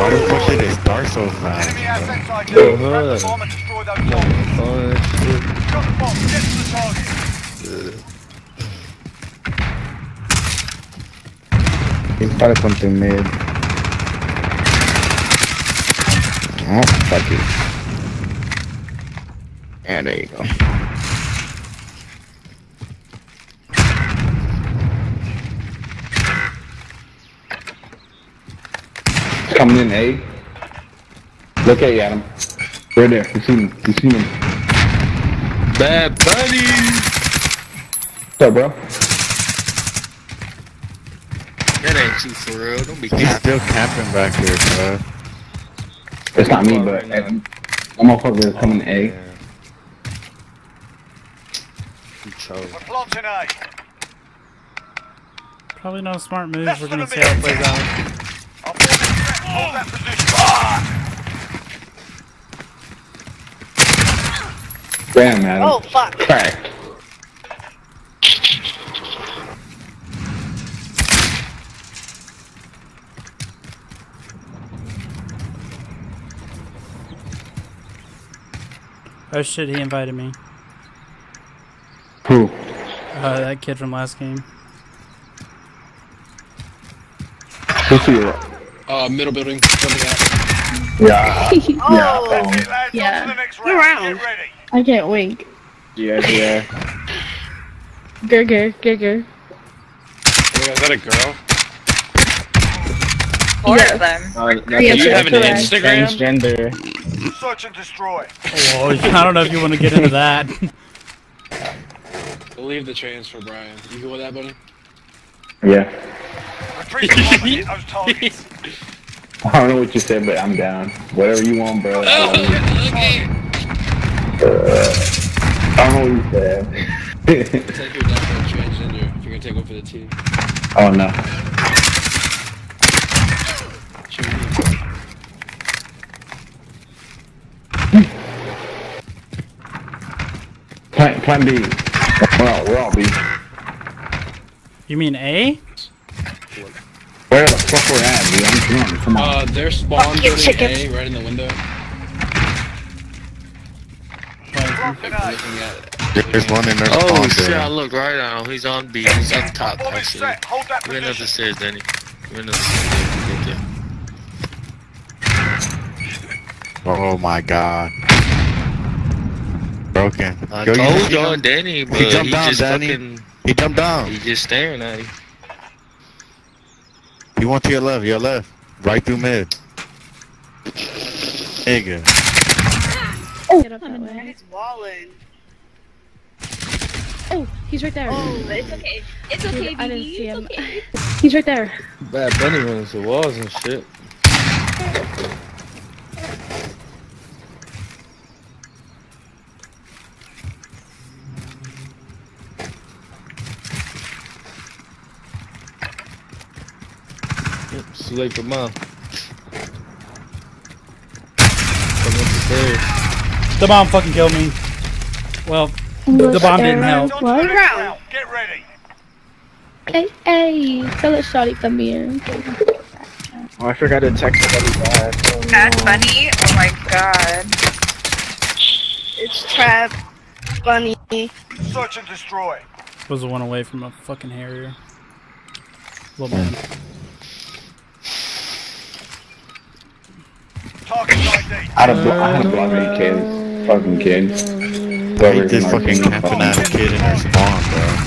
Why the fuck did it start so fast? Enemy bro? assets ID. Yo, Grab the bomb and destroy those bombs. Oh, shit. Got the bomb. Get to the target. He's probably come through mid. Oh, fuck you. Yeah, there you go. Coming in, A. Look at you, Adam. Right there. You see him. You see him. Bad buddy. What's up, bro? That ain't you for real. Don't be He's capping. still camping back here, bro. It's not me, but now. I'm motherfucker is coming A. Oh, yeah. You chose. We're planting A. Probably not a smart move. Less We're gonna a see how it plays out. Our forces. Hold that position. Damn, Adam. Oh fuck. Cracked. Oh shit, he invited me. Who? Uh, that kid from last game. Who's you? Uh, middle building, jumping out. Yeah. Oh. That's it, lads. Yeah. On to the next round. round. Get ready. I can't wink. Yeah, yeah. Oh my God, is that a girl? Four Yes. of them. Uh, Yeah, Do you have an correct. Instagram? Transgender. Search and destroy. Oh, I don't know if you want to get into that. We'll leave the transfer, Brian. You go with that, buddy? Yeah. Retreat the bomb and hit those targets. I don't know what you said, but I'm down. Whatever you want, bro. I love you. Uh, I don't know what you said. Take your down for a transgender if you're gonna take one for the team. oh no. Plan, plan B. We're all, we're all B. You mean A? Where the fuck we're at, dude? I'm come on, come on. Uh, their spawn Fucking building chickens. A right in the window. Planting at. There's one in there. Oh shit, there. I look right now. He's on B. He's up top, actually. set. We're up the stairs, Danny. We're up the stairs. Yeah, yeah. Oh my god. Broken. I Yo, told you y'all, Danny, but He he, jumped down, just Danny. fucking, He jumped down. he just staring at you. He went to your left, your left. Right through mid. Nigga. Oh, Get up that way. He's walling. Oh, he's right there. Oh, it's okay. It's okay, I didn't BB. see It's him. okay. He's right there. Bad Bunny runs the walls and shit. Too late for mom. Come up the. The bomb fucking killed me. Well, the bomb didn't help. On to What? the next round. Get ready. Hey, hey, tell us Shotty come here. Oh, I forgot to text somebody back. Oh, Bad Bunny. Oh my god. It's Trap, Bunny. Search and destroy. Was the one away from a fucking Harrier. Little bit. Target ID. I had a, blo- I had a block eight kids. Fucking kids. I hate this fucking camping ass kid in their spawn, bro.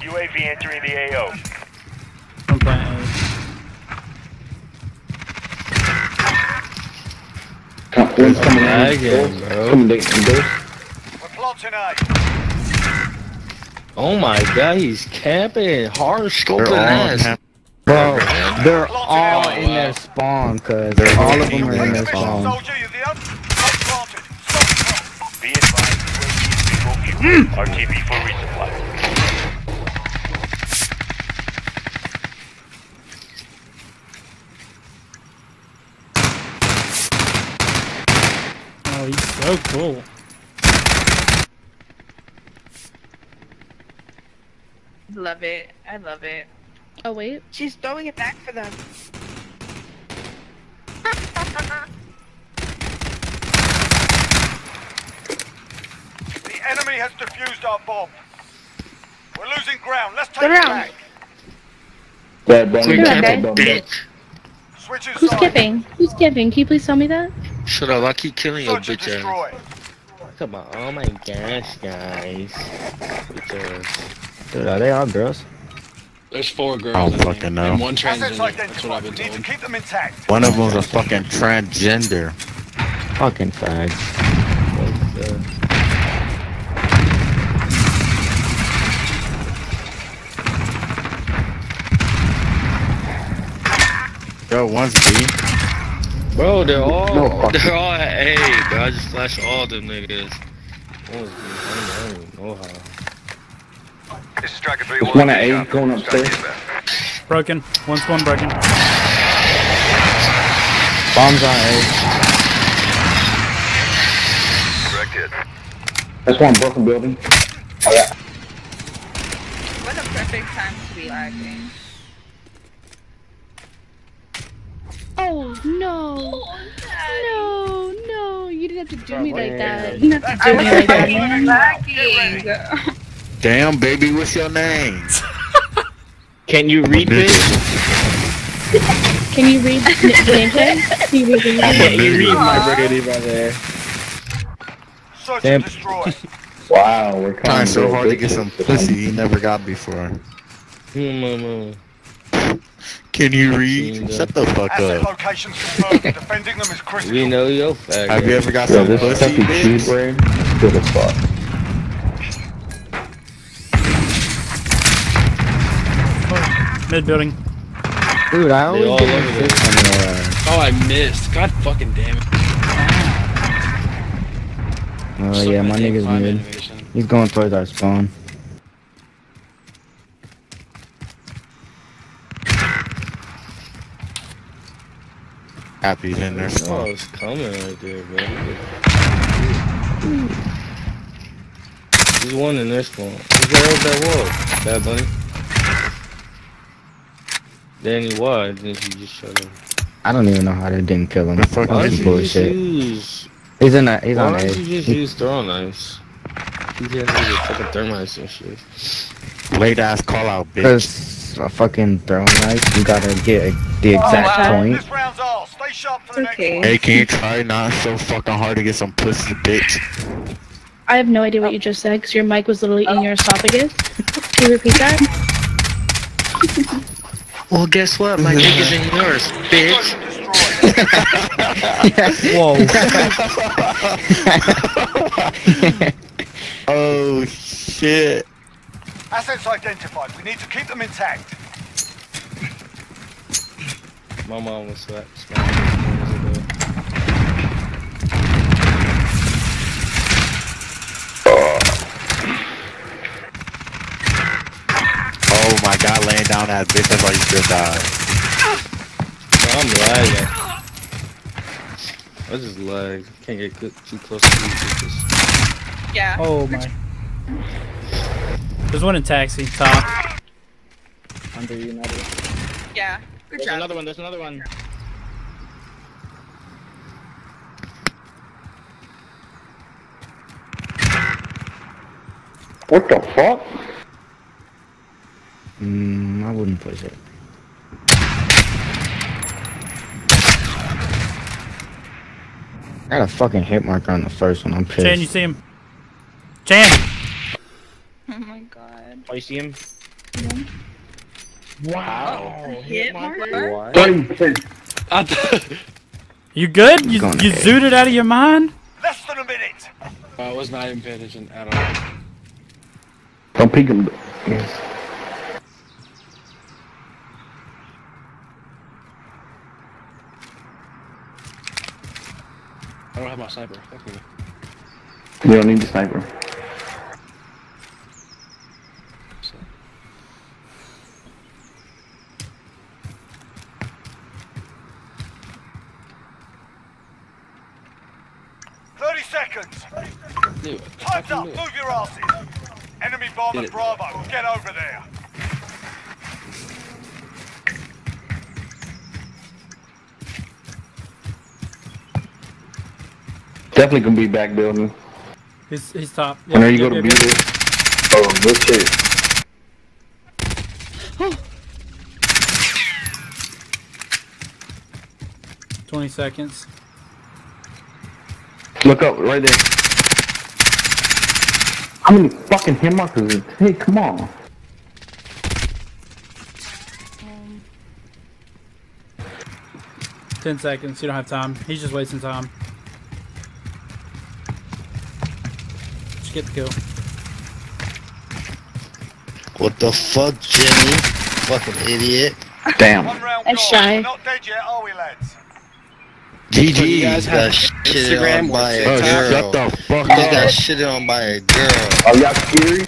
UAV entering the AO. One's coming in. Dragon, bro. Coming down. Doors. We're planting A. Oh my god, he's camping. Hard They're scoping ass. Bro, they're all in their spawn, cuz. All of them are in in their their spawn. Soldier, you're the only. Stop planted. Stop planted. Be advised, UAV is being fuel. RTB for resupply. Oh, he Oh, cool. Love it. I love it. Oh wait. She's throwing it back for them. The enemy has defused our bomb. We're losing ground. Let's take Go it down. back. Dead, bro. You're Dead, dead. bro, dead. Switching Who's sides. skipping? Who's skipping? Can you please tell me that? Shut up, I keep killing your Search and bitch ass. Come on, oh my gosh, guys. Bitch. Dude, are they all girls? There's four girls. I don't I think, fucking know. And one Assets transgender. That's what. I've been need to told. keep them intact. One of them's a fucking transgender. Fucking fags. Uh, Yo, one's B. Bro, they're all No, they're all at A, bro. I just flashed all them niggas. Oh, I don't, I don't even know how. This is Striker 3 There's one at A going upstairs. Broken. One's one broken. Bombs on A. Direct. That's one broken building. Oh, yeah. What a perfect time to be lagging. Oh no. No, no. You didn't have to do me like that. You didn't have to do me like that, Damn, baby, what's your name? Can you read this? Can you read the gameplay? Can you read the I'm gameplay? a my brother Levi there? Search Damn. and destroy. Wow, we're Trying so hard to get some pussy he never got before. Hmm, hmm, hmm. Can you read? Shut the fuck Asset up. locations confirmed. Defending them is critical. We know your fag. Have you ever got Yo, some this pussy, fucking cheese bitch? bread, good as fuck. Mid building. Dude, I always all get over this on your. Oh, I missed. God fucking damn it. Oh Still yeah, my nigga's five mid. animation. He's going towards our spawn. Happy's in there. Oh, it's coming right there, bro. There's one in this one. Who the hell's that wall? Bad Bunny? Danny, why didn't you just shut up? I don't even know how they didn't kill him. The fuck Why That's is don't just bullshit. use... He's in that. He's Why on don't A. you just use throw knives? You just use fucking thermites and shit. Late ass call out, bitch. Because a fucking throwing knife, you gotta get the exact wow. point. This round's all. Stay sharp for the next Okay. one. Hey, can you try not so fucking hard to get some pussy, bitch? I have no idea what you just said because your mic was literally in oh. your esophagus. Can you repeat that? Well, guess what? My dick is in yours, bitch. Whoa. Oh shit. Assets identified. We need to keep them intact. My mom was slap smacking his ago. Oh my god, laying down that bitch. That's why you still die. I'm lagging. I just lag. Can't get too close to these bitches. Yeah. Oh my. There's one in taxi, top. Under United. Yeah. Good job. one. There's another one. What the fuck? Mm, I wouldn't push it. I got a fucking hit marker on the first one. I'm pissed. Chan, you see him? Chan! Oh my god. Oh, you see him? Oh, hit marker? What? You good? You, you ahead. zooted out of your mind? Less than a minute. I was not even paying attention at all. Don't peek him. I don't have my sniper. Fuck me. You don't need the sniper. Thirty seconds. Dude, Time's up. Move your asses. Enemy bomb Did at it. Bravo. Get over there. Definitely gonna be back building. He's he's top. I know you Yep, go to yep, beat yep. it. Oh, good shit. Twenty seconds. Look up, right there. How many fucking hit markers is it? Hey, come on. Ten seconds. You don't have time. He's just wasting time. Just get the kill. What the fuck, Jimmy? Fucking idiot. Damn. One round I'm shy. We're not dead yet, are we, lads? GG. you guys got have shitted Instagram on or by a TikTok? girl. Shut the fuck You just got shitted on by a girl. Are y'all scary?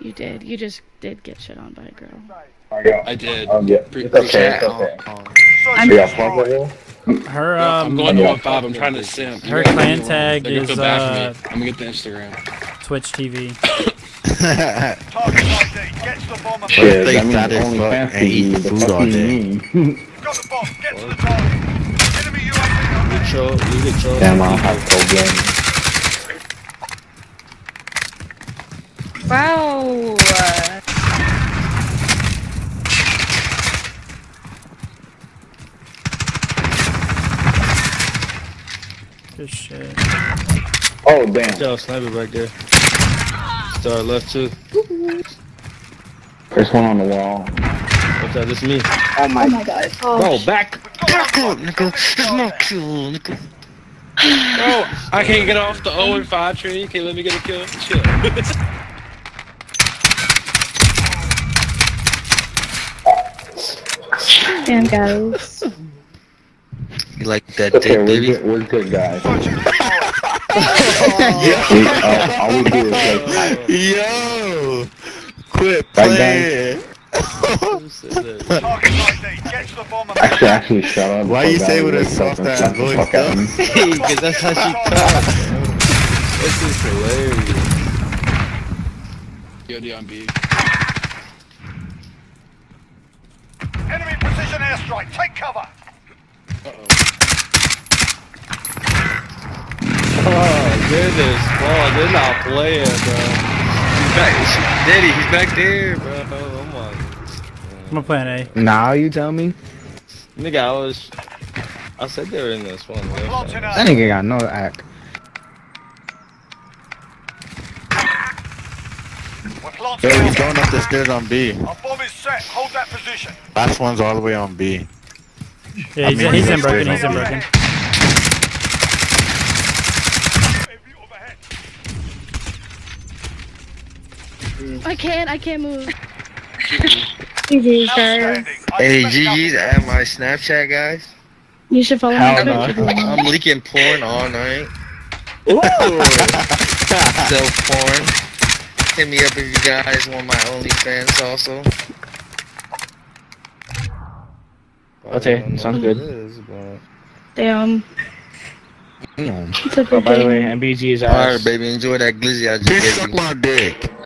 You did. You just did get shit on by a girl. I did. Oh, yeah. Pre- It's okay. It's okay. on. I'm Yeah, fuck with him. Her I'm um going to 1-5. I'm trying to simp. her clan tag is, feel bad uh, me. I'm gonna get the Instagram. Twitch TV. Target ID. Get to the bomb and Shit, they that means only fuck fancy and eat the food fuck all day. mean? Got the bomb. Get to the target. Enemy UAV on You troll, you get trolled. Damn, I have to game. Wow. Good shit. Oh, damn. Yo, sniper back there. Star left too. There's one on the wall. What's that? This me. Oh my god. Oh, Bro, back. Up, nigga. It's not cool, nigga. Bro, I can't get off the 0 and 5 train. You can't let me get a kill. Chill. damn guys. You like that Okay, dick, we're baby? good, we're good guys. Searching uh, all we do is like, Yo! Quit playing! Actually, actually, shut up. Why you Fuck say with a soft ass voice, fuck out of me. Hey, cause that's how she talks. This is hilarious. Yo, on B. Enemy precision airstrike. Take cover. Uh-oh. Oh goodness, bro, they're not playing, bro. He's back, Daddy, he's back there, bro. My. I'm gonna play an A. Now you tell me? Nigga, I was. I said they were in this one. We're That nigga got no act. We're Yo, he's going up the stairs on B. Our bomb is set. Hold that position. Last one's all the way on B. Yeah, I he's, mean, he's he's in broken. He's in broken. I can't. I can't move. GG, guys. Hey, expect nothing GG's at my Snapchat, guys. You should follow Hell me no. on I'm leaking porn all night. Self porn. Hit me up if you guys want my OnlyFans also. Okay, sounds good. Damn. Mm. It's a Oh, by the way, MBG is Alright, baby, enjoy that glizzy I just gave you. my dick.